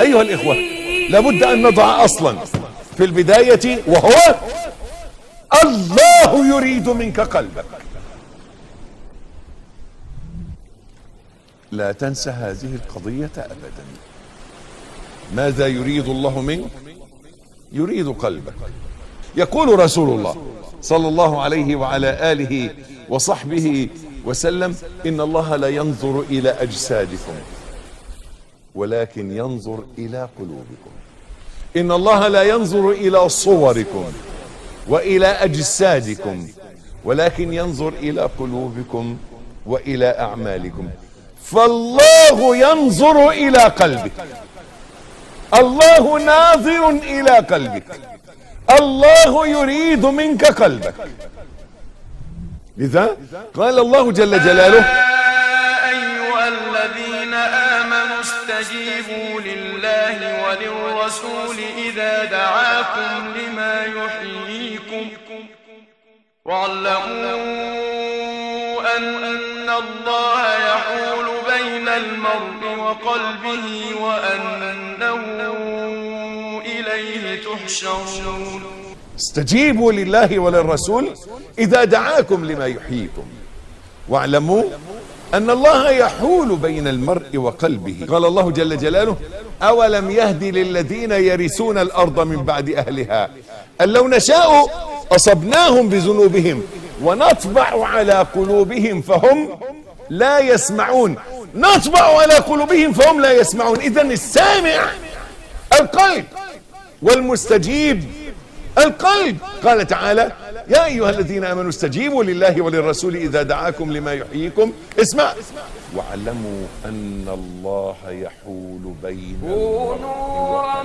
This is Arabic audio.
أيها الإخوة لابد أن نضع أصلا في البداية وهو الله يريد منك قلبك. لا تنسى هذه القضية أبدا. ماذا يريد الله منك؟ يريد قلبك. يقول رسول الله صلى الله عليه وعلى آله وصحبه وسلم إن الله لا ينظر إلى أجسادكم ولكن ينظر إلى قلوبكم. إن الله لا ينظر إلى صوركم وإلى أجسادكم ولكن ينظر إلى قلوبكم وإلى أعمالكم. فالله ينظر إلى قلبك. الله ناظر إلى قلبك. الله يريد منك قلبك. لذا قال الله جل جلاله أيها الذين آمنوا استجيبوا لله وللرسول إذا دعاكم لما يحييكم واعلموا أن الله يحول بين المرء وقلبه وأنه إليه تحشرون. استجيبوا لله وللرسول إذا دعاكم لما يحييكم. واعلموا أن الله يحول بين المرء وقلبه. قال الله جل جلاله أولم يهد للذين يرثون الأرض من بعد أهلها أن لو نشاء أصبناهم بذنوبهم ونطبع على قلوبهم فهم لا يسمعون. نطبع على قلوبهم فهم لا يسمعون. إذا السامع القلب والمستجيب القلب قال تعالى يا أيها الذين آمنوا استجيبوا لله وللرسول إذا دعاكم لما يحييكم. اسمع. واعلموا أن الله يحول بين المرء